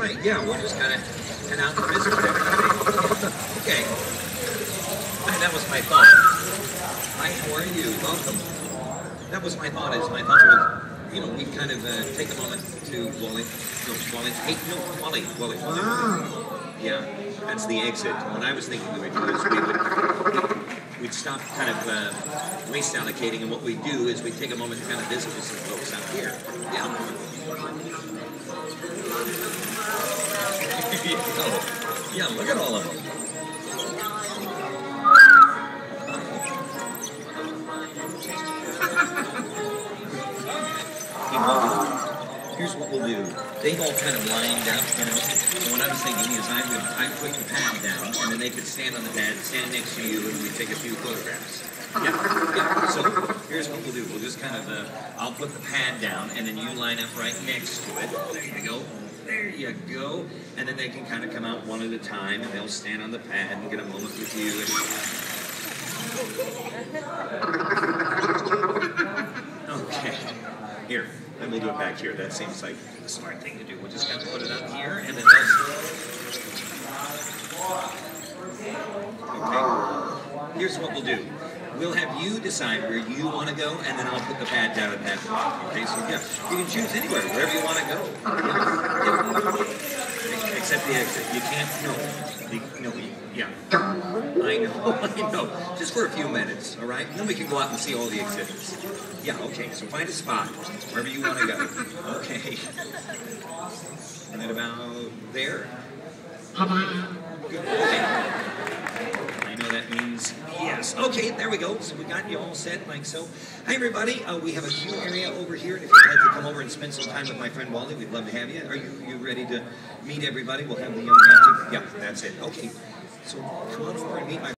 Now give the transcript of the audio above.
Right, yeah, we'll just kind of head out and visit with everybody. okay. And that was my thought. Hi, how are you? Welcome. That was my thought. Is my thought was, you know, we kind of uh, take a moment to WALL-E, no, WALL-E, hey, no, WALL-E, WALL-E. Yeah, that's the exit. What I was thinking we would do is we would we'd stop kind of uh, waste allocating, and what we do is we take a moment to kind of visit with some folks out here. Yeah. Yeah, look at all of them. Here's what we'll do. They've all kind of lined up, you know. So what I was thinking is I would I put the pad down, and then they could stand on the pad, stand next to you, and we take a few photographs. Yeah, yeah. So here's what we'll do. We'll just kind of uh, I'll put the pad down, and then you line up right next to it. There you go. There you go. And then they can kind of come out one at a time, and they'll stand on the pad and get a moment with you. Okay. Here, then we'll do it back here. That seems like the smart thing to do. We'll just kind of put it up here, and then Okay. Here's what we'll do. We'll have you decide where you want to go, and then I'll put the pad down at that point. Okay, so yeah, you can choose anywhere, wherever you want to go. Yeah. Except the exit. You can't, no. The, no, yeah. I know, I know. Just for a few minutes, all right? Then we can go out and see all the exhibits. Yeah, okay, so find a spot, wherever you want to go. Okay. And then about there. Good. Okay. I know that means yes. Okay, there we go. So we got you all set like so. Hi, everybody. Uh, we have a queue area over here. If you'd like to come over and spend some time with my friend WALL-E, we'd love to have you. Are you, you ready to meet everybody? We'll have the young man. Yeah, that's it. Okay. So come on over and meet my